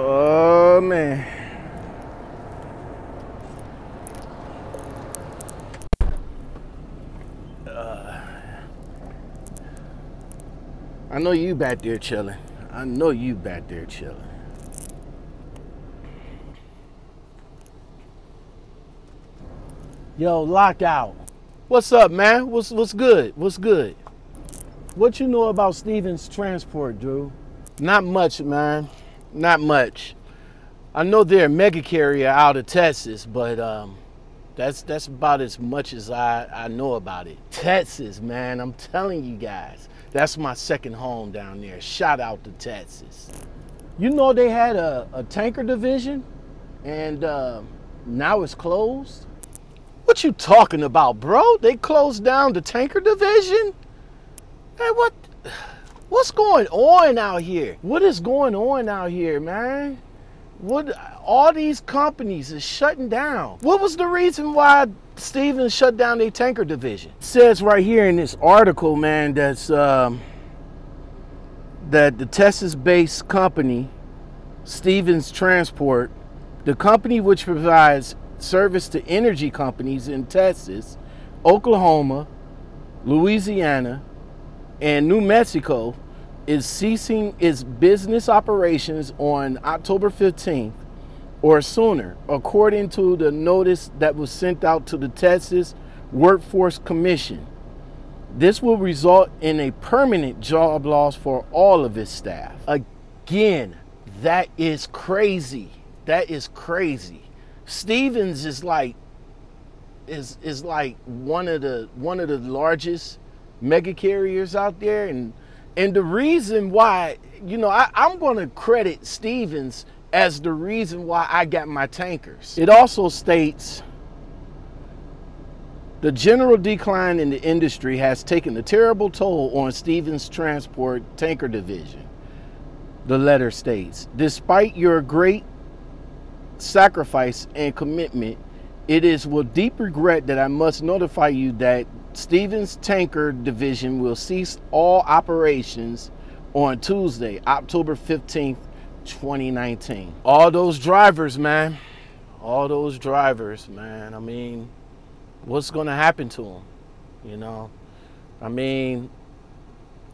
Oh man. I know you back there chilling. I know you back there chilling. Yo, lockout. What's up, man? What's what's good? What's good? What you know about Stevens Transport, Drew? Not much, man. Not much. I know they're a mega carrier out of Texas, but um, that's that's about as much as I, I know about it. Texas, man, I'm telling you guys, that's my second home down there. Shout out to Texas. You know they had a, a tanker division, and uh, now it's closed. What you talking about, bro? They closed down the tanker division? Hey, what? What's going on out here? What is going on out here, man? What? All these companies is shutting down. What was the reason why Stevens shut down their tanker division? It says right here in this article, man, that's um, that the Texas-based company, Stevens Transport, the company which provides service to energy companies in Texas, Oklahoma, Louisiana, and New Mexico is ceasing its business operations on October 15th or sooner, according to the notice that was sent out to the Texas Workforce Commission. This will result in a permanent job loss for all of its staff. Again, that is crazy. That is crazy. Stevens is like is is like one of the one of the largest mega carriers out there and and the reason why you know I, i'm going to credit stevens as the reason why i got my tankers. It also states the general decline in the industry has taken a terrible toll on stevens transport tanker division. The letter states despite your great sacrifice and commitment it is with deep regret that I must notify you that Stevens Tanker Division will cease all operations on Tuesday, October 15th, 2019. All those drivers, man, all those drivers, man, I mean, what's going to happen to them? You know, I mean,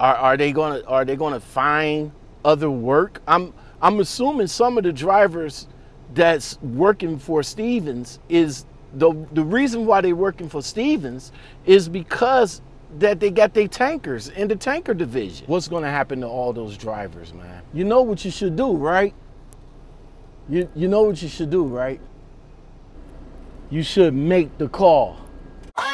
are, are they going to are they going to find other work? I'm I'm assuming some of the drivers that's working for Stevens is the the reason why they're working for Stevens is because that they got their tankers in the tanker division. What's going to happen to all those drivers, man? You know what you should do, right? You you know what you should do, right? You should make the call. All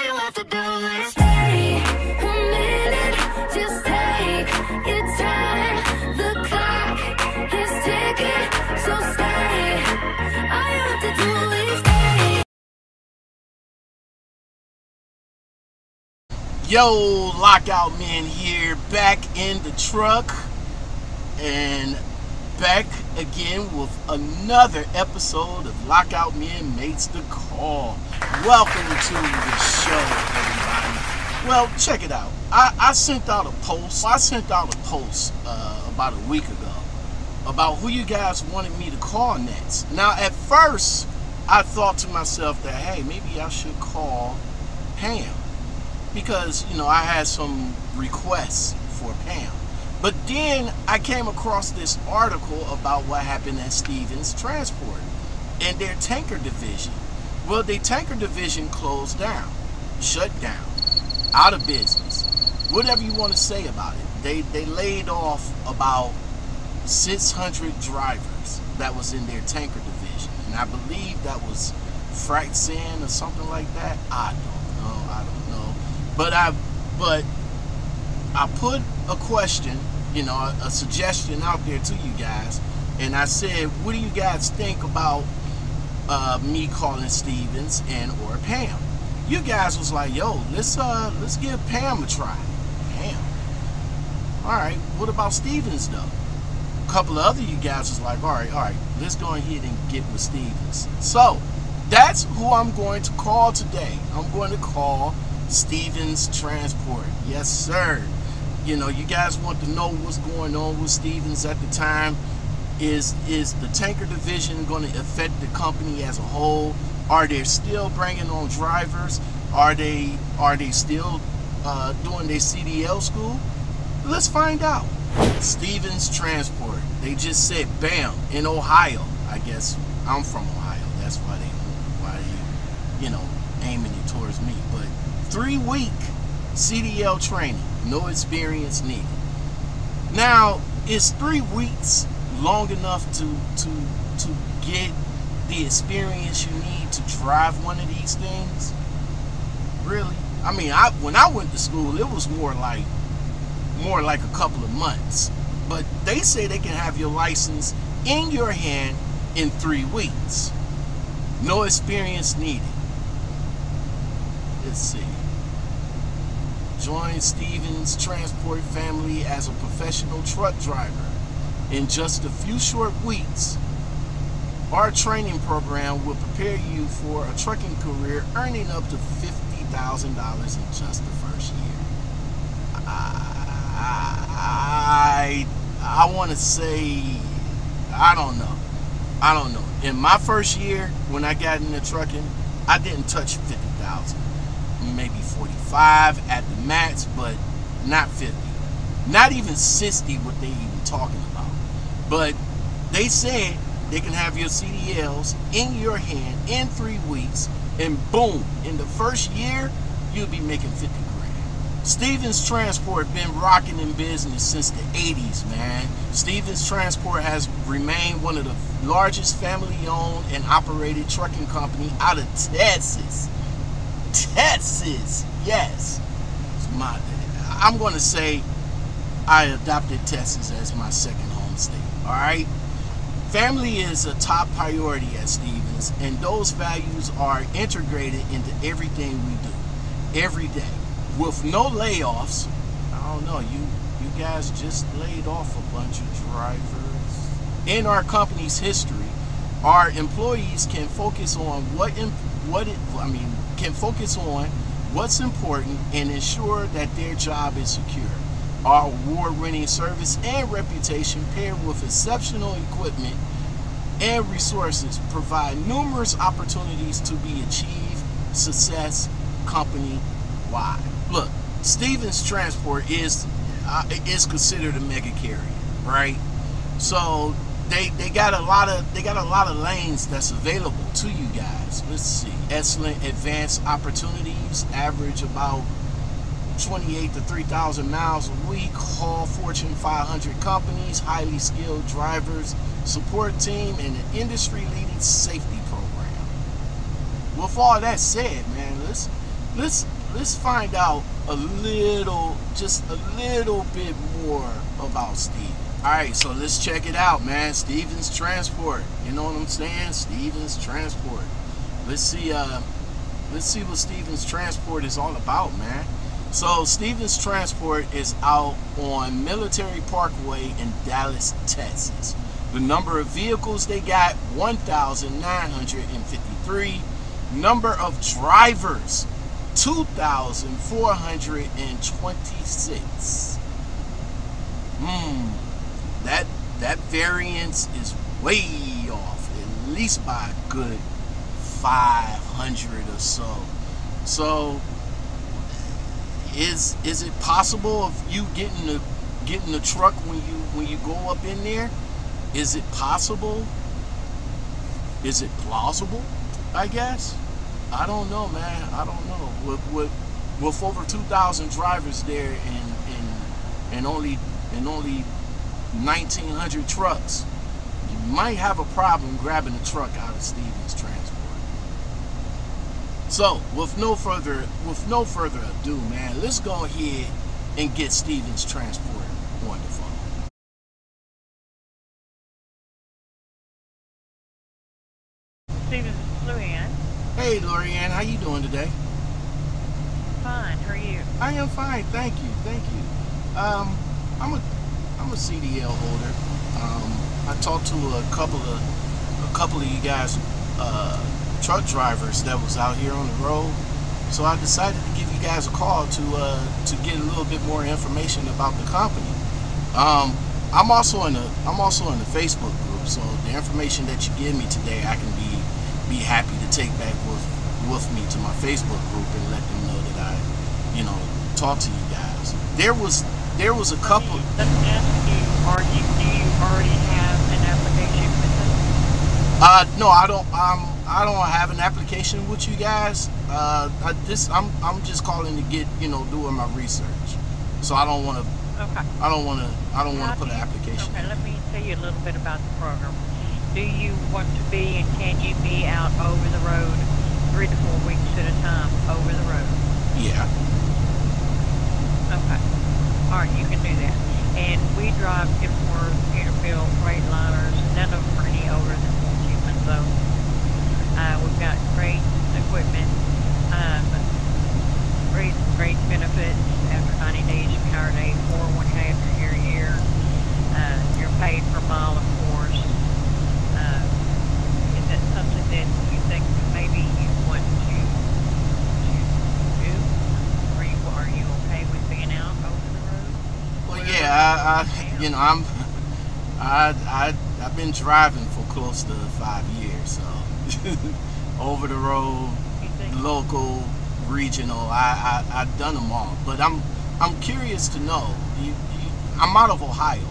Yo, lockout men here, back in the truck and back again with another episode of Lockout Men Makes the Call. Welcome to the show, everybody. Well, check it out. I, I sent out a post. I sent out a post uh, about a week ago about who you guys wanted me to call next. Now, at first, I thought to myself that, hey, maybe I should call Pam because you know I had some requests for Pam. But then I came across this article about what happened at Stevens Transport and their tanker division. Well, the tanker division closed down, shut down, out of business. Whatever you want to say about it. They they laid off about 600 drivers that was in their tanker division. And I believe that was frac sand or something like that. I don't know. I don't know. But I but I put a question, you know, a, a suggestion out there to you guys, and I said, what do you guys think about uh, me calling Stevens and or Pam? You guys was like, yo, let's uh let's give Pam a try. Pam. All right. What about Stevens though? A couple of other you guys was like, all right, all right, let's go ahead and get with Stevens. So that's who I'm going to call today. I'm going to call Stevens Transport. Yes, sir. You know, you guys want to know what's going on with Stevens at the time. Is is the tanker division going to affect the company as a whole? Are they still bringing on drivers? Are they are they still uh, doing their CDL school? Let's find out. Stevens Transport. They just said bam in Ohio. I guess I'm from Ohio. That's why they why they you know aiming it towards me. But three week CDL training, no experience needed. Now, is three weeks long enough to to to get the experience you need to drive one of these things? Really? I mean, I when I went to school, it was more like more like a couple of months. But they say they can have your license in your hand in three weeks. No experience needed. Let's see. Join Stevens Transport family as a professional truck driver in just a few short weeks. Our training program will prepare you for a trucking career earning up to $50,000 in just the first year. I, I, I want to say, I don't know. I don't know. In my first year, when I got into trucking, I didn't touch 50,000. Maybe 45 at the max, but not 50. Not even 60 what they even talking about. But they said they can have your CDLs in your hand in three weeks, and boom, in the first year, you'll be making 50 grand. Stevens Transport been rocking in business since the 80s, man. Stevens Transport has remained one of the largest family-owned and operated trucking company out of Texas. Texas, yes. It's my, I'm going to say I adopted Texas as my second home state. All right. Family is a top priority at Stevens, and those values are integrated into everything we do every day. With no layoffs, I don't know, you you guys just laid off a bunch of drivers. In our company's history, our employees can focus on what what it, I mean can focus on what's important and ensure that their job is secure. Our award-winning service and reputation paired with exceptional equipment and resources provide numerous opportunities to be achieved success company-wide. Look, Stevens Transport is uh, is considered a mega carrier, right? So they they got a lot of they got a lot of lanes that's available to you guys. Let's see, excellent advanced opportunities, average about 28 to 3,000 miles a week, haul Fortune 500 companies, highly skilled drivers, support team, and an industry-leading safety program. With all that said, man, let's let's let's find out a little, just a little bit more about Steve. All right, so let's check it out, man. Stevens Transport. You know what I'm saying? Stevens Transport. Let's see. Uh, let's see what Stevens Transport is all about, man. So Stevens Transport is out on Military Parkway in Dallas, Texas. The number of vehicles they got 1,953. Number of drivers 2,426. Hmm, that that variance is way off, at least by a good 500 or so. So is is it possible of you getting the getting the truck when you when you go up in there? Is it possible? Is it plausible? I guess. I don't know, man. I don't know. With with, with over two thousand drivers there and and and only and only nineteen hundred trucks, you might have a problem grabbing a truck out of Stevens Transport. So, with no further with no further ado, man, let's go ahead and get Stevens Transport phone. Stevens, Luann. Hey, Lorianne, how you doing today? Fine. How are you? I am fine, thank you, thank you. Um, I'm a I'm a CDL holder. Um, I talked to a couple of a couple of you guys, uh, truck drivers that was out here on the road. So I decided to give you guys a call to uh, to get a little bit more information about the company. Um, I'm also in a I'm also in the Facebook group. So the information that you give me today, I can be be happy to take back with with me to my Facebook group and let them know that I, you know, talk to you guys. There was there was a couple. Let me ask you, are you, do you already have an application with us? Uh, no, I don't. Um, I don't have an application with you guys. Uh, I this I'm I'm just calling to get you know doing my research. So I don't want to. Okay. I don't want to. I don't want to put an application. Okay, let me tell you a little bit about the program. Do you want to be and can you be out over the road three to four weeks at a time over the road? Yeah. Okay. All right, you can do that. And we drive Kenworth, Peterbilt, Freightliners. None of them are any older than 14 months old. Uh, we've got great equipment, um, great, great benefits after 90 days of hire day, 401k after to year. Uh, you're paid per mile, of course. Uh, is that something that you think maybe you want to to do? Are you are you okay with being out over the road? Well, yeah. I, I you know I'm. I I I've been driving for close to five years. So over the road, local, regional. I, I I've done them all, but I'm I'm curious to know. You, you, I'm out of Ohio,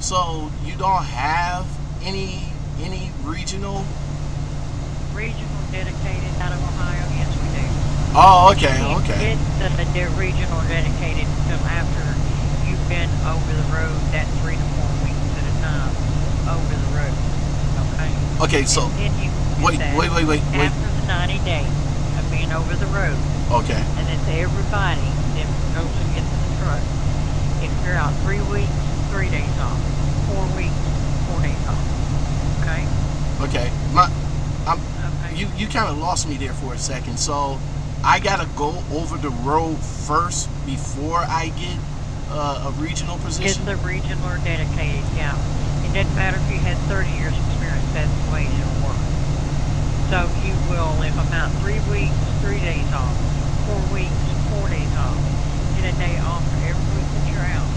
so you don't have any any regional. Regional dedicated out of Ohio? Yes, we do. Oh, okay, You okay, Get the, the regional dedicated until after you've been over the road that three to four weeks at a time over the road. Okay. okay. So and then you wait, wait, wait, wait, wait. After the 90 days of being over the road, Okay, and it's everybody that goes and gets in the truck. If you're out three weeks, three days off. Four weeks, four days off. Okay? okay. My I'm Okay. you you kind of lost me there for a second. So I gotta go over the road first before I get uh, a regional It's position. the regional or dedicated, yeah. It doesn't matter if you had 30 years experience, that's the way it'll work. So you will, if I'm out three weeks, three days off. Four weeks, four days off. Get a day off for every week that you're out.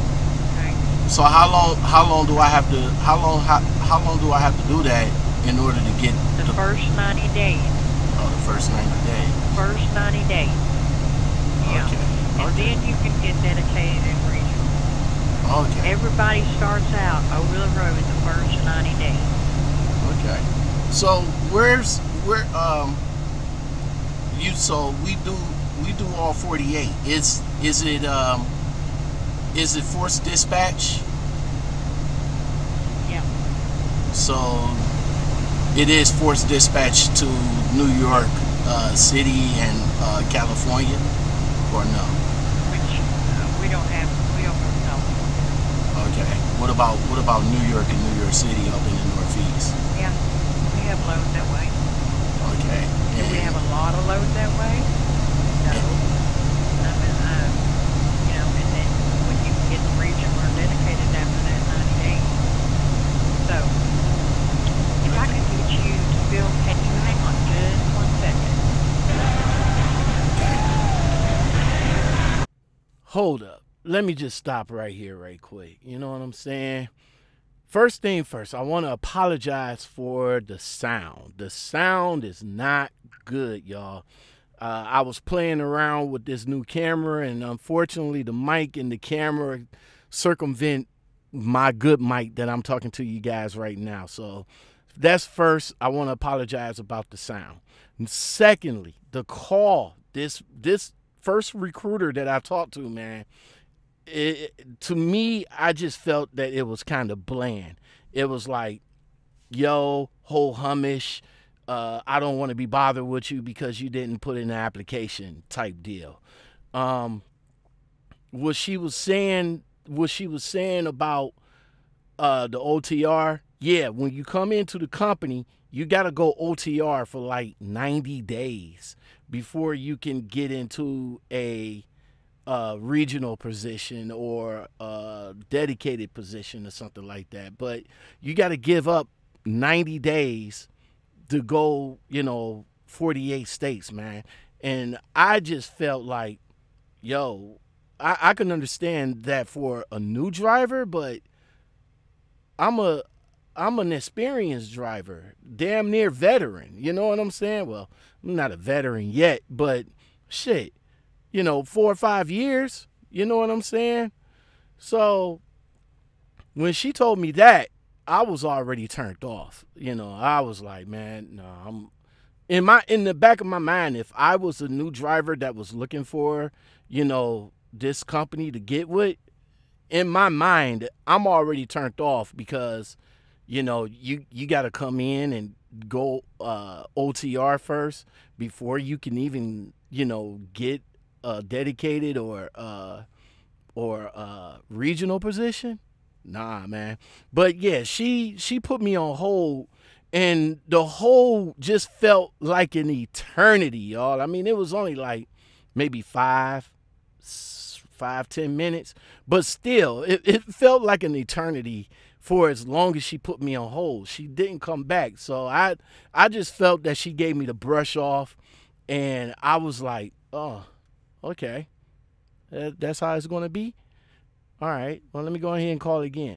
Okay? So how long how long do I have to how long how, how long do I have to do that in order to get The the, first 90 days. oh, the first ninety days? First 90 days. Yeah. Okay. And Okay. then you can get dedicated. Okay. Everybody starts out over the road the first 90 days. Okay. So where's where um you so we do we do all 48. Is is it um is it force dispatch? Yeah. So it is force dispatch to New York uh, City and uh, California or no? Which uh, we don't have, we don't know. Okay. What about what about New York and New York City up in the Northeast? Yeah. We have loads that way. Okay. Do we have a lot of loads that way? No. I mean, uh, you know, and then when you get the regional or dedicated after that 90 days. So, if I could get you to Bill, can you hang on just one second? hold up. Let me just stop right here, right quick. You know what I'm saying? First thing first, I want to apologize for the sound. The sound is not good, y'all. Uh, I was playing around with this new camera, and unfortunately, the mic and the camera circumvent my good mic that I'm talking to you guys right now. So that's first. I want to apologize about the sound. And secondly, the call. This this first recruiter that I talked to, man, it, to me, I just felt that it was kind of bland. It was like, yo, whole hummish. Uh, I don't want to be bothered with you because you didn't put in an application type deal. Um, what she was saying, what she was saying about uh, the OTR, yeah, when you come into the company, you got to go OTR for like 90 days before you can get into a uh, regional position or a dedicated position or something like that. But you got to give up 90 days to go, you know, 48 states, man. And I just felt like, yo, I, I can understand that for a new driver, but I'm a I'm an experienced driver, damn near veteran. You know what I'm saying? Well, I'm not a veteran yet, but shit, you know, four or five years. You know what I'm saying? So when she told me that, I was already turned off. You know, I was like, man, no, I'm in my in the back of my mind, if I was a new driver that was looking for, you know, this company to get with, in my mind, I'm already turned off because, you know, you you got to come in and go uh, OTR first before you can even, you know, get a dedicated or uh, or uh, regional position. Nah, man. But yeah, she she put me on hold and the whole just felt like an eternity, y'all. I mean, it was only like maybe five, five, ten minutes, but still, it, it felt like an eternity for as long as she put me on hold. She didn't come back, so I I just felt that she gave me the brush off, and I was like, oh, okay, that's how it's gonna be. All right, well, let me go ahead and call again.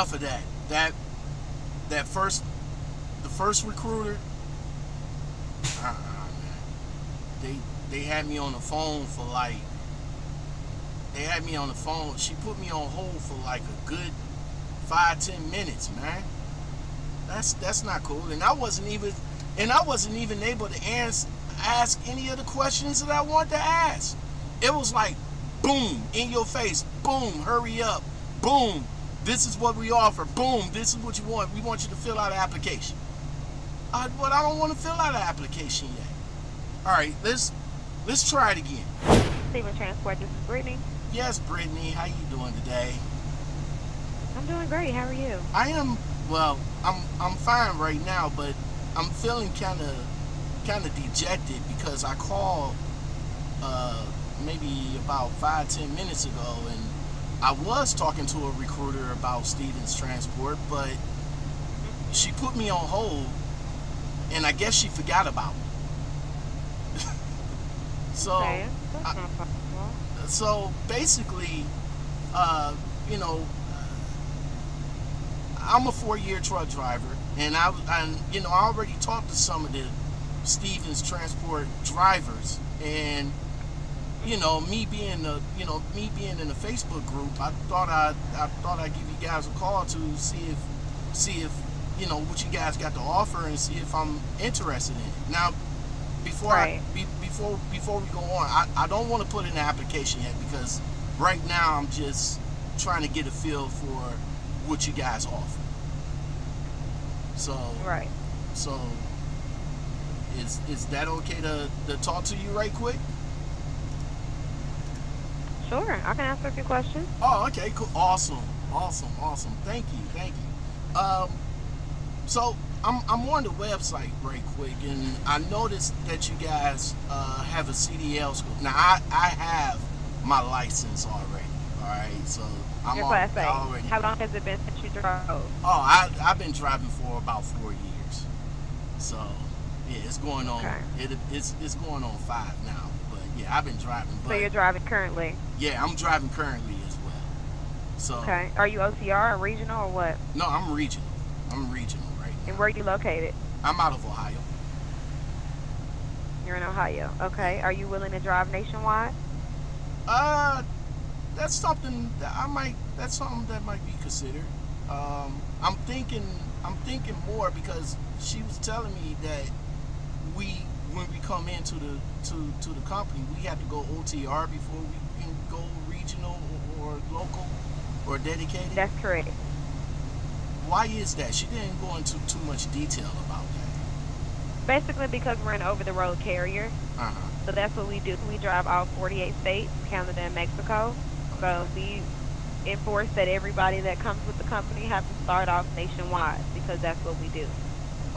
Enough of that. That that first the first recruiter. Uh-uh. They they had me on the phone for like. They had me on the phone. She put me on hold for like a good five ten minutes, man. That's that's not cool. And I wasn't even and I wasn't even able to answer ask any of the questions that I wanted to ask. It was like boom in your face, boom, hurry up, boom. This is what we offer. Boom, this is what you want. We want you to fill out an application. I, but I don't want to fill out an application yet. All right, let's let's try it again. Stephen Transport, this is Brittany. Yes, Brittany, how you doing today? I'm doing great. How are you? I am well. I'm I'm fine right now, but I'm feeling kind of kind of dejected because I called uh, maybe about five ten minutes ago, and I was talking to a recruiter about Stevens Transport, but she put me on hold, and I guess she forgot about me. so okay. I- so basically, uh, you know, I'm a four-year truck driver, and I, and you know, I already talked to some of the Stevens Transport drivers, and you know, me being a, you know, me being in a Facebook group, I thought I, I thought I'd give you guys a call to see if, see if, you know, what you guys got to offer and see if I'm interested in it. Now, before Right. I, be, before before we go on, I, I don't want to put in an application yet because right now I'm just trying to get a feel for what you guys offer. So Right. so is is that okay to, to talk to you right quick? Sure. I can answer a few questions. Oh, okay, cool. Awesome. Awesome. Awesome. Thank you. Thank you. Um, so I'm, I'm on the website right quick, and I noticed that you guys uh, have a CDL school. Now, I, I have my license already. All right, so I'm Your class A. already. How long has it been since you drove? Oh, I, I've been driving for about four years. So, yeah, it's going on. Okay. It, it's, it's going on five now. Yeah, I've been driving. But So you're driving currently. yeah, I'm driving currently as well. So Okay. Are you OTR or regional or what? no, I'm regional. I'm regional right now. And where are you located? I'm out of Ohio. You're in Ohio. Okay. Are you willing to drive nationwide? Uh, that's something that I might. That's something that might be considered. Um, I'm thinking. I'm thinking more because she was telling me that we, when we come into the to to the company, we have to go OTR before we can go regional or, or local or dedicated. That's correct. Why is that? She didn't go into too much detail about that. Basically because we're an over-the-road carrier. Uh huh. So that's what we do. We drive all 48 states, Canada and Mexico. So we enforce that everybody that comes with the company have to start off nationwide because that's what we do.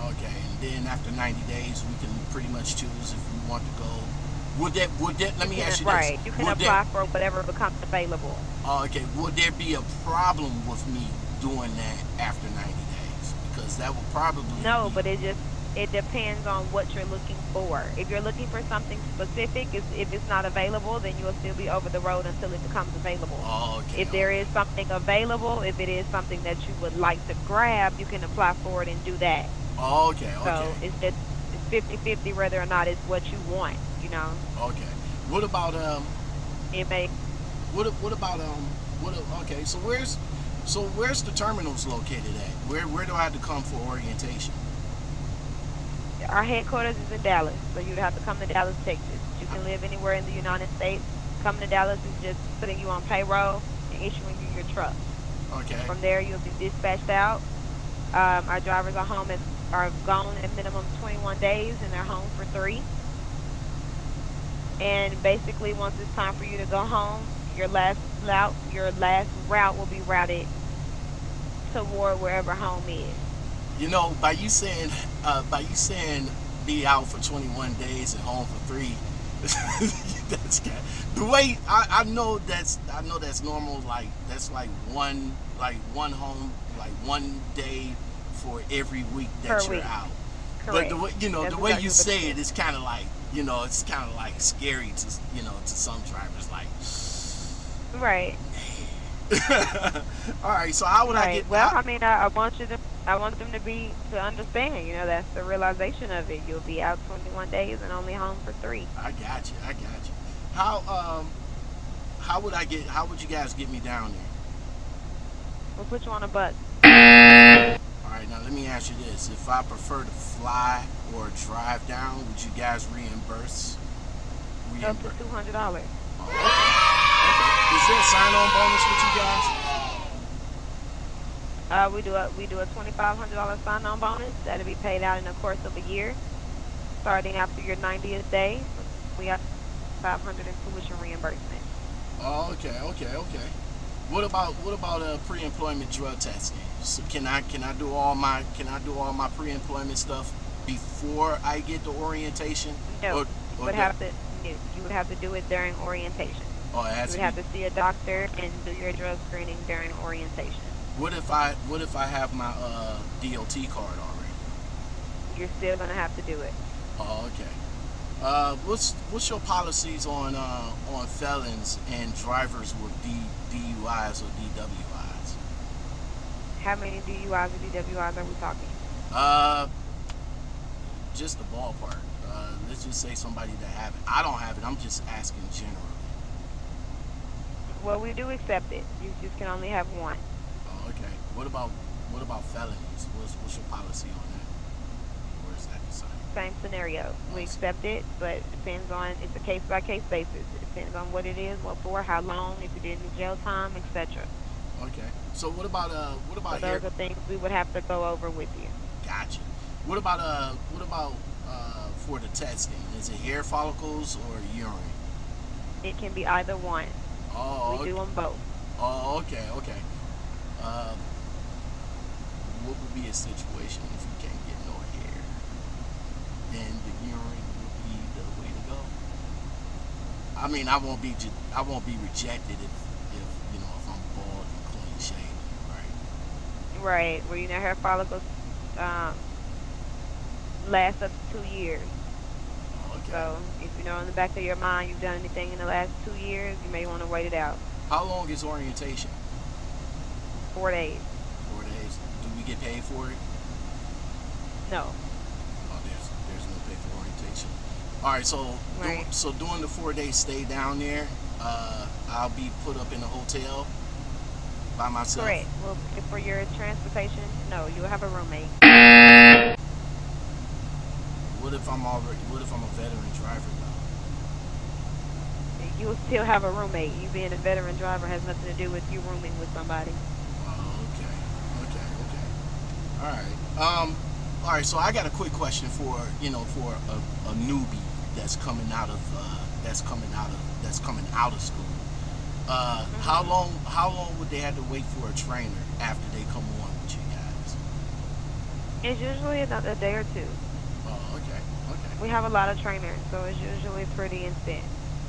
Okay, and then after 90 days, we can pretty much choose if we want to go. Would that, would that, let me ask you this. right. You can would apply for whatever becomes available. oh, okay, would there be a problem with me doing that after 90 days? Because that would probably. No, be- but it just it depends on what you're looking for. If you're looking for something specific, if, if it's not available, then you'll still be over the road until it becomes available. Oh, okay. If there is something available, if it is something that you would like to grab, you can apply for it and do that. Oh, okay, okay. So it's just it's 50-50 whether or not it's what you want. You know, okay. What about, um, it may what, what about, um, what, okay, so where's, so where's the terminals located at? Where, where do I have to come for orientation? our headquarters is in Dallas, so you'd have to come to Dallas, Texas. You can live anywhere in the United States. Coming to Dallas is just putting you on payroll and issuing you your truck. Okay. From there, you'll be dispatched out. Um, our drivers are home at, are gone at minimum 21 days, and they're home for three. And basically, once it's time for you to go home, your last route, your last route will be routed toward wherever home is. You know, by you saying, uh, by you saying be out for 21 days and home for three, that's the way I, I know that's I know that's normal. Like that's like one like one home like one day for every week that Per you're week. out. Correct. But the way you know That's the way you say it, it's kind of like you know it's kind of like scary to you know to some drivers. Like, Right. all right, so how would I get? Well, how- I mean, I, I want you to, I want them to be to understand. You know, that's the realization of it. You'll be out 21 days and only home for three. I got you. I got you. How um how would I get how would you guys get me down there? We'll put you on a bus. Right, now let me ask you this. If I prefer to fly or drive down, would you guys reimburse Up reimburse? to two hundred dollars. Oh, okay. Okay. Is there a sign-on bonus with you guys? Uh, we do a we do a twenty-five hundred dollar sign-on bonus that'll be paid out in the course of a year, starting after your 90th day. We have 500 in tuition reimbursement. Oh, okay, okay, okay. What about what about uh, pre-employment drug testing? So can I can I do all my can I do all my pre-employment stuff before I get the orientation? No, Or- you would have to you would have to do it during orientation. Oh, it You would have to see a doctor and do your drug screening during orientation. What if I what if I have my uh, DOT card already? You're still gonna have to do it. Oh, okay. Uh, what's what's your policies on uh, on felons and drivers with D, DUIs or DWIs? How many DUIs or DWIs are we talking? Uh, just the ballpark. Uh, let's just say somebody that have it. I don't have it. I'm just asking generally. Well, we do accept it. You just can only have one. Oh, okay. What about what about felonies? What's what's your policy on that? Where is that decided? Same scenario. We accept it, but it depends on it's a case by case basis. It depends on what it is, what for, how long, if you did any jail time, etc. Okay. So what about uh what So about hair? those are things we would have to go over with you. Gotcha. What about uh what about uh for the testing? Is it hair follicles or urine? It can be either one. Oh, We do them both. Oh, okay, okay. Um, what would be a situation if you can't get no hair? Then the urine would be the way to go. I mean, I won't be I won't be rejected if, if you know if I'm bald and clean shaven, right? Where you know hair follicles um, last up to two years. Okay. So if you know in the back of your mind you've done anything in the last two years, you may want to wait it out. How long is orientation? Four days. Four days. Do we get paid for it? No. Oh, there's there's no pay for orientation. All right, so do- Right. so during the four day stay down there, uh, I'll be put up in a hotel by myself. Correct. Well, if for your transportation, no, you'll have a roommate. What if I'm already? What if I'm a veteran driver though? You'll still have a roommate. You being a veteran driver has nothing to do with you rooming with somebody. Oh, okay, okay, okay. All right. Um, all right. So I got a quick question for you know for a, a newbie that's coming out of uh, that's coming out of that's coming out of school. Uh, How long? How long would they have to wait for a trainer after they come on with you guys? It's usually a, a day or two. Oh, okay, okay, We have a lot of trainers, so it's usually pretty instant.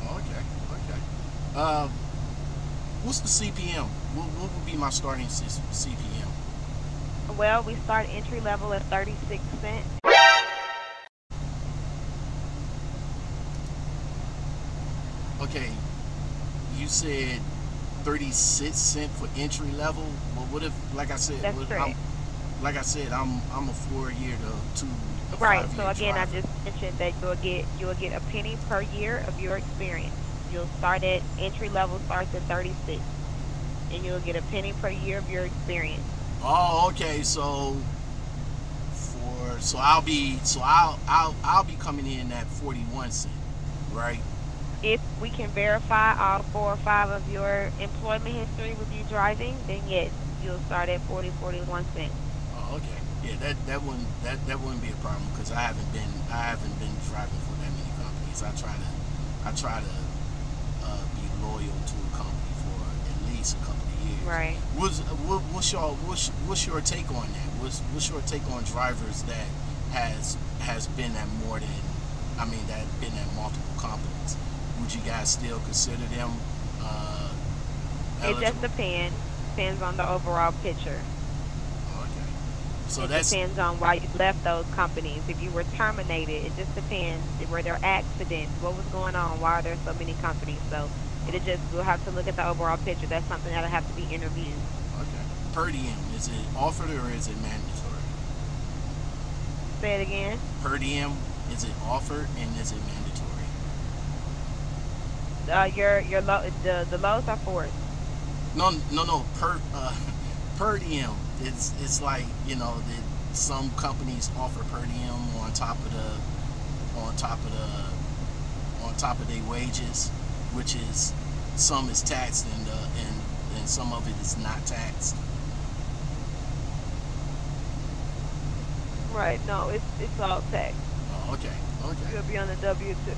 oh, okay, okay. Um, what's the CPM? What, what would be my starting C- CPM? Well, we start entry level at 36 cents. Okay, you said 36 cent for entry level. Well, what if, like I said, That's what- I'm, like I said, I'm I'm a four year to two. Right. So again, I just mentioned that you'll get you'll get a penny per year of your experience. You'll start at entry level starts at 36, and you'll get a penny per year of your experience. Oh, okay. So for so I'll be so I'll I'll I'll be coming in at 41 cent, right? If we can verify all four or five of your employment history with you driving, then yes, you'll start at 40, 41 cents. Oh, okay. Yeah, that that wouldn't that that wouldn't be a problem because I haven't been I haven't been driving for that many companies. I try to I try to uh, be loyal to a company for at least a couple of years. Right. What's what, what's your what's, what's your take on that? What's what's your take on drivers that has has been at more than I mean that been at multiple companies? Would you guys still consider them? Uh, It just depends. Depends on the overall picture. Okay. So it that's depends on why you left those companies. If you were terminated, it just depends. Were there accidents? What was going on? Why are there so many companies? So it just we'll have to look at the overall picture. That's something that'll have to be interviewed. okay. Per diem is it offered or is it mandatory? Say it again. Per diem is it offered and is it mandatory? Uh, your your low the the lows are forced. No, no, no. Per uh, per diem, it's it's like you know that some companies offer per diem on top of the on top of the on top of their wages, which is some is taxed and uh, and and some of it is not taxed. Right. No, it's it's all tax. Oh, okay, okay, You'll be on the W two.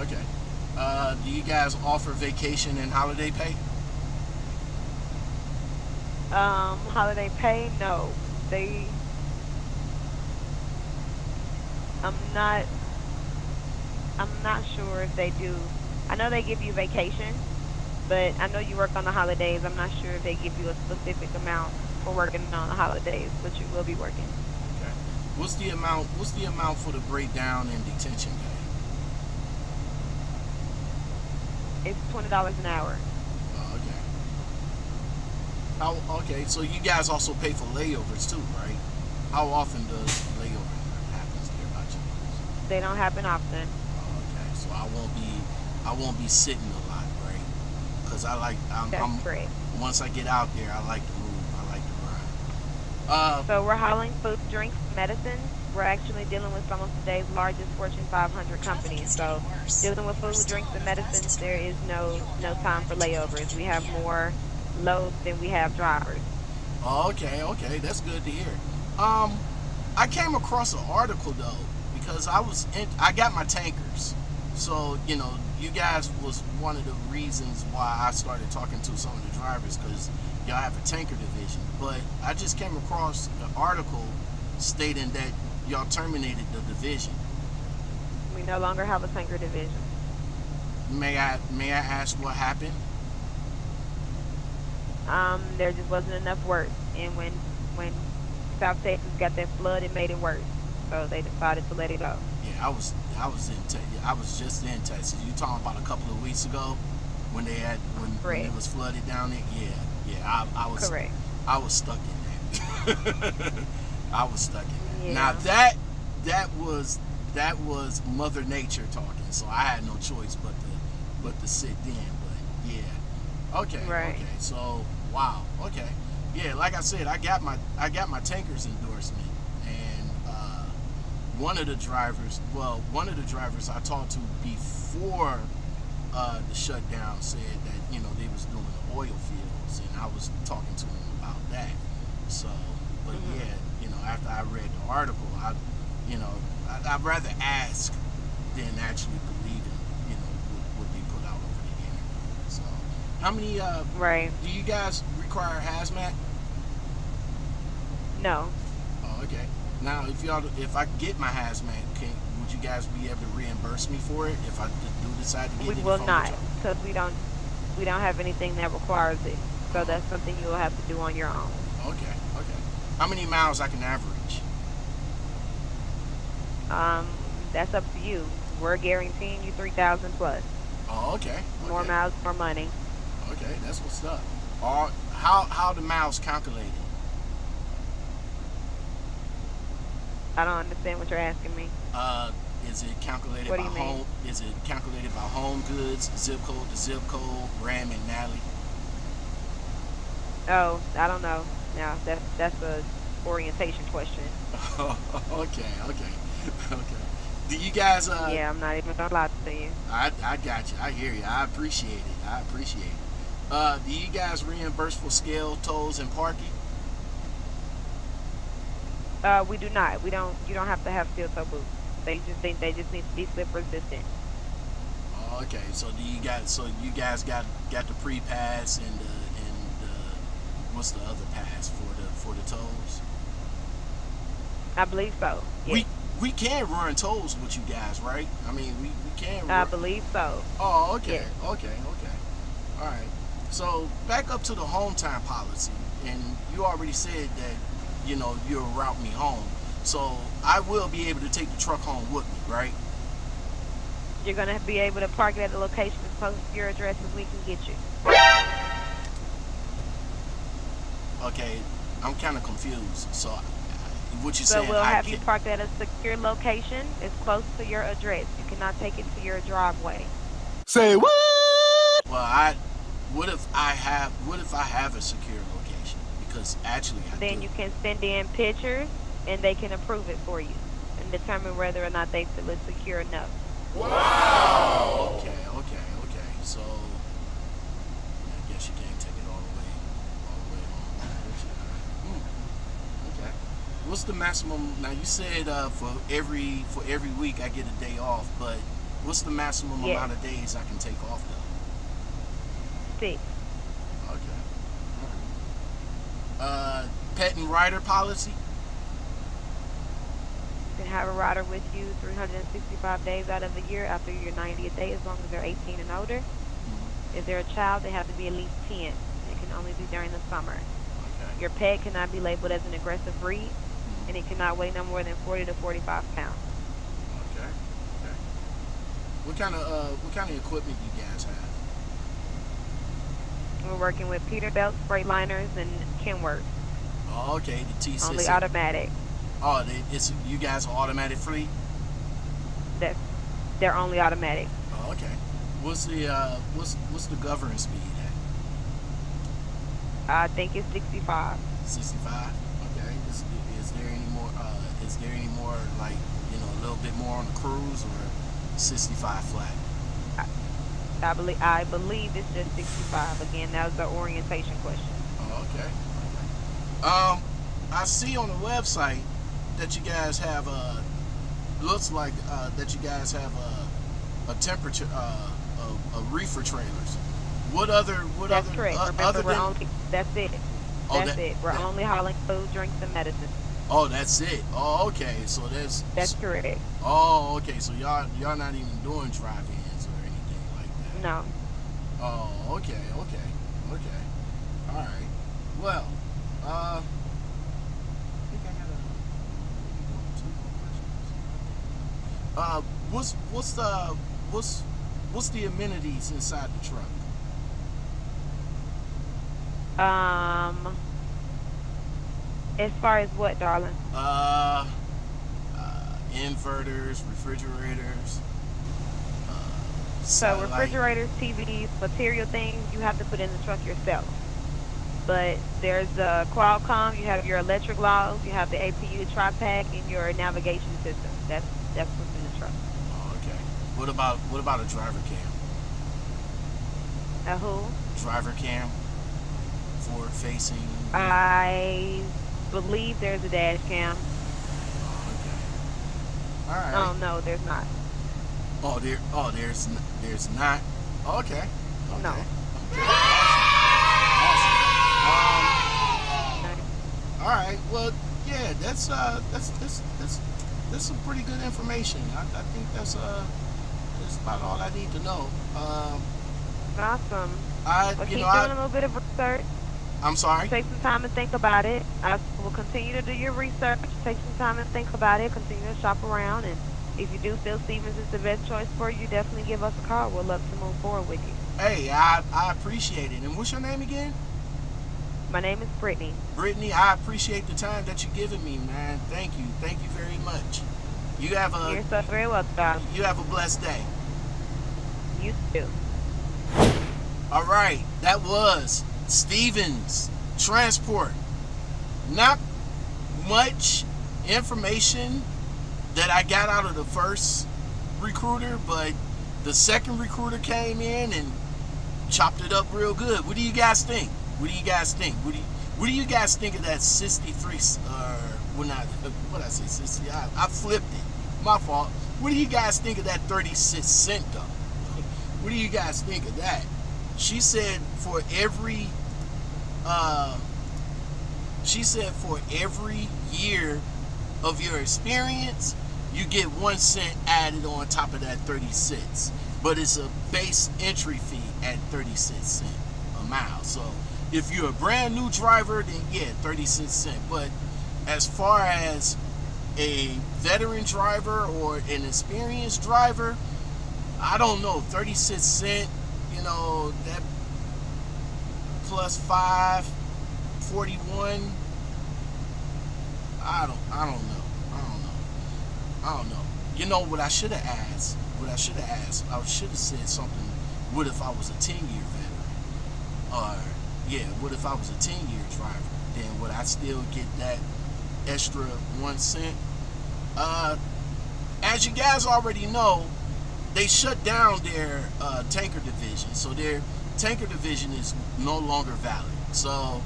okay. Uh, do you guys offer vacation and holiday pay? Um, holiday pay? No, they. I'm not. I'm not sure if they do. I know they give you vacation, but I know you work on the holidays. I'm not sure if they give you a specific amount for working on the holidays, but you will be working. Okay. What's the amount? What's the amount for the breakdown and detention pay? It's twenty dollars an hour. Oh, okay. How? Okay, so you guys also pay for layovers too, right? How often does layover happens there by chance? They don't happen often. Oh, okay, so I won't be, I won't be sitting a lot, right? Because I like, I'm, That's I'm correct. once I get out there, I like to move, I like to run. Uh, So we're hauling food, drinks, medicines. We're actually dealing with some of today's largest Fortune 500 companies. So dealing with food, drinks, and medicines, there is no no time for layovers. We have more loads than we have drivers. Okay, okay, that's good to hear. Um, I came across an article though because I was in, I got my tankers, so you know you guys was one of the reasons why I started talking to some of the drivers because y'all have a tanker division. But I just came across an article stating that y'all terminated the division. We no longer have a tanker division. May I may I ask what happened? Um, there just wasn't enough work, and when when South Texas got that flood, it made it worse. So they decided to let it go. Yeah, I was I was in Te- I was just in Texas. You talking about a couple of weeks ago when they had when, when it was flooded down there? Yeah, yeah. I, I was Correct. I was stuck in that. I was stuck in that. Now that that was that was Mother Nature talking, so I had no choice but to but to sit in. But yeah, okay, Right. okay. So wow, okay, yeah. Like I said, I got my I got my tankers endorsement, and uh, one of the drivers, well, one of the drivers I talked to before uh, the shutdown said that you know they was doing the oil fields, and I was talking to him about that. So, but Mhm. yeah, you know, after I read the article, I, you know, I, I'd rather ask than actually believe in, you know, what, what they put out over the internet. So, How many? Uh, Right. do you guys require hazmat? No. Oh, okay. Now, if y'all, if I get my hazmat, can would you guys be able to reimburse me for it if I do decide to get We it? if will not, because we don't we don't have anything that requires it. So that's something you'll have to do on your own. Okay. How many miles I can average? Um, that's up to you. We're guaranteeing you three thousand plus. Oh, okay. More miles, more money. Okay, that's what's up. Or how how the miles calculated? I don't understand what you're asking me. Uh, is it calculated by you mean? home? Is it calculated by home goods, zip code to zip code, Rand McNally? Oh, I don't know. Now that's that's a orientation question. okay, okay, okay. Do you guys? Uh, yeah, I'm not even gonna lie to you. I I got you. I hear you. I appreciate it. I appreciate it. Uh, do you guys reimburse for scale, tolls, and parking? Uh, we do not. We don't. You don't have to have steel toe boots. They just think they just need to be slip resistant. Oh, okay. So do you guys? So you guys got got the PrePass and the and the, what's the other pass for the for the tolls? I believe so. Yes. We we can run tolls with you guys, right? I mean, we, we can. I run- believe so. Oh, okay, Yes. okay, okay. All right. So back up to the home time policy, and you already said that you know you'll route me home. So I will be able to take the truck home with me, right? You're gonna be able to park it at the location as close to your address as we can get you. Okay, I'm kind of confused. So uh, what you So saying? we'll I have you can- parked at a secure location It's close to your address. You cannot take it to your driveway. Say what? Well, I. What if I have? What if I have a secure location? Because actually, I Then do. you can send in pictures and they can approve it for you and determine whether or not they feel it's secure enough. Wow. okay, okay. So I guess you can't take it all the way, all the way home. Hmm. Okay. What's the maximum? Now you said uh, for every for every week I get a day off, but what's the maximum Yes. amount of days I can take off though? Six. Okay. Right. Uh, pet and rider policy. You can have a rider with you 365 days out of the year after your 90th day as long as they're 18 and older. Mhm. If they're a child, they have to be at least 10. It can only be during the summer. Your pet cannot be labeled as an aggressive breed and it cannot weigh no more than 40 to 45 pounds. Okay. okay. What kind of uh, what kind of equipment you guys have? We're working with Peterbilt Freightliners and Kenworth. Oh, okay. The T6. Only automatic. Oh, it's you guys are automatic free. That's they're only automatic. Oh, okay. What's the uh, what's what's the governing speed at? I think it's 65. 65 is there any more like you know a little bit more on the cruise or sixty-five flat? I believe I believe it's just 65. Again, that was the orientation question. Oh, okay. okay. Um, I see on the website that you guys have a looks like uh, that you guys have a a temperature uh, a, a reefer trailers. What other what That's other correct. uh, Remember, other than only that's it. Oh, That's that- it. We're that- only hauling food, drinks, and medicine. Oh, that's it. Oh, okay. So that's That's correct. Oh, okay. So y'all y'all not even doing dry vans or anything like that. No. Oh, okay, okay, okay. All right. Well, uh, I think I got a maybe one or two more questions. Uh, what's what's the what's what's the amenities inside the truck? Um. As far as what, darling? Uh, uh inverters, refrigerators. Uh, So refrigerators, TVs, material things you have to put in the truck yourself. But there's the Qualcomm, you have your electric logs, you have the APU TriPac, and your navigation system. That's that's what's in the truck. Oh, okay. What about what about a driver cam? A who? Driver cam, forward facing. Uh, I believe there's a dash cam. Oh. All right. Oh no, there's not. Oh there. Oh there's there's not. Oh, okay. okay. No. Awesome. Um, all right. Well, yeah. That's uh. That's that's that's that's some pretty good information. I, I think that's uh. That's about all I need to know. Um. Awesome. I, well, keep know, doing I, a little bit of research. I'm sorry. Take some time to think about it. I will continue to do your research. Take some time to think about it. Continue to shop around. And if you do feel Stevens is the best choice for you, definitely give us a call. We'd love to move forward with you. Hey, I I appreciate it. And what's your name again? My name is Brittany. Brittany, I appreciate the time that you're giving me, man. Thank you. Thank you very much. You have a You're so very welcome. you have a blessed day. You too. All right, that was Stevens Transport. Not much information that I got out of the first recruiter, but the second recruiter came in and chopped it up real good. What do you guys think? What do you guys think? What do you, what do you guys think of that 63? Uh, when I, what I say 60. I, I flipped it. My fault. What do you guys think of that 36 cent though? What do you guys think of that? She said for every uh, she said for every year of your experience, you get one cent added on top of that 30 cents. But it's a base entry fee at 36 cent a mile. So if you're a brand new driver, then yeah, 36 cent. But as far as a veteran driver or an experienced driver, I don't know, 36 cent, you know, that plus 5, 41. I don't I don't know. I don't know. I don't know. You know what I should have asked? What I should have asked? I should have said something. What if I was a 10 year veteran? Or yeah, what if I was a 10 year driver? Then would I still get that extra one cent? Uh, as you guys already know, they shut down their uh, tanker division, so their tanker division is no longer valid. So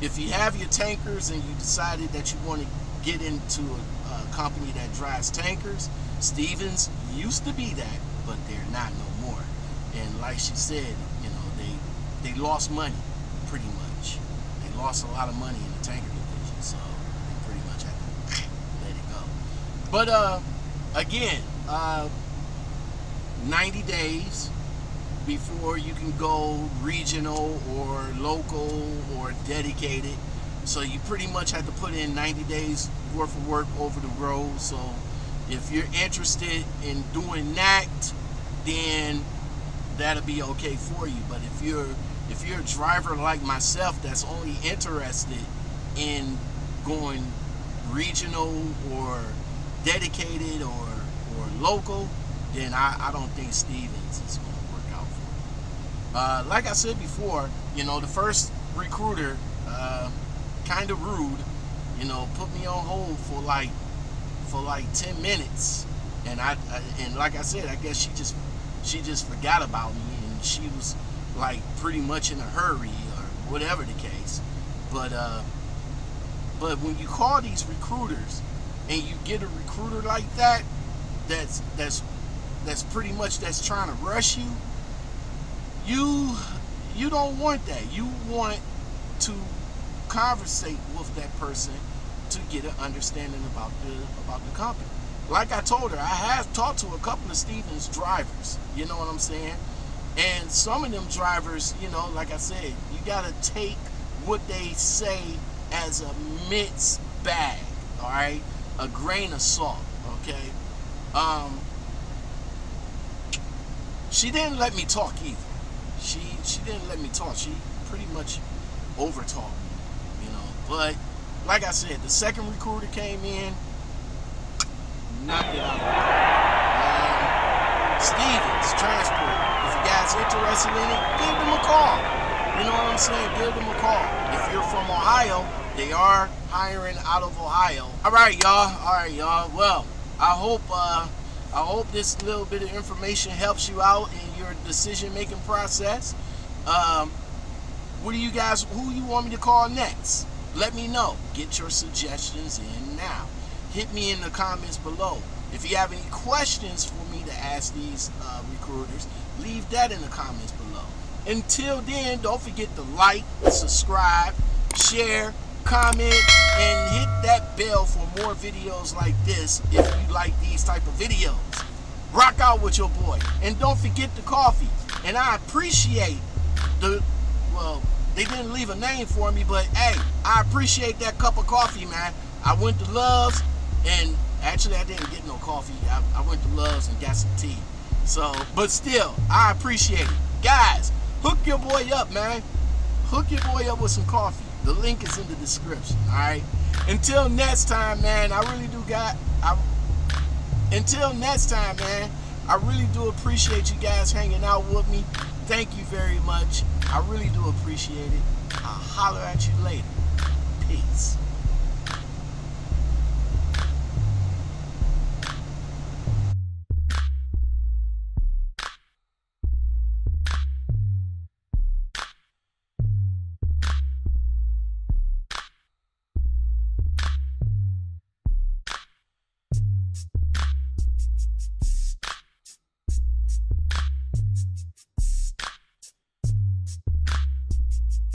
if you have your tankers and you decided that you want to get into a, a company that drives tankers, Stevens used to be that, but they're not no more. And like she said, you know, they they lost money pretty much. They lost a lot of money in the tanker division, so they pretty much had to let it go. But uh, again, uh, 90 days before you can go regional or local or dedicated. So you pretty much have to put in 90 days worth of work over the road. So if you're interested in doing that, then that'll be okay for you. But if you're if you're a driver like myself that's only interested in going regional or dedicated or or local, then I, I don't think Stevens is going to work out for you. Uh, like I said before, you know, the first recruiter, uh, kind of rude, you know, put me on hold for like for like 10 minutes, and I, and like I said, I guess she just she just forgot about me, and she was like pretty much in a hurry or whatever the case. But uh, but when you call these recruiters and you get a recruiter like that, that's that's that's pretty much that's trying to rush you. You you don't want that. You want to conversate with that person to get an understanding about the about the company. Like I told her, I have talked to a couple of Stevens drivers. You know what I'm saying? And some of them drivers, you know, like I said, you gotta take what they say as a mixed bag. All right, a grain of salt. Okay. Um, she didn't let me talk either. She she didn't let me talk. She pretty much over talked me, you know. But like I said, the second recruiter came in, knocked it out. Um, Stevens Transport. If you guys interested in it, give them a call. You know what I'm saying? Give them a call. If you're from Ohio, they are hiring out of Ohio. All right, y'all. All right, y'all. Well, I hope uh, I hope this little bit of information helps you out in your decision making process. Um, what do you guys? Who you want me to call next? Let me know. Get your suggestions in now. Hit me in the comments below. If you have any questions for me to ask these uh, recruiters, leave that in the comments below. Until then, don't forget to like, subscribe, share, comment, and hit that bell for more videos like this if you like these type of videos. Rock out with your boy. And don't forget the coffee. And I appreciate the, well, they didn't leave a name for me, but hey, I appreciate that cup of coffee, man. I went to Love's, and actually, I didn't get no coffee. I, I went to Love's and got some tea. So, but still, I appreciate it. Guys, hook your boy up, man. Hook your boy up with some coffee. The link is in the description, all right? Until next time, man, I really do got, I, until next time, man, I really do appreciate you guys hanging out with me. Thank you very much. I really do appreciate it. I'll holler at you later.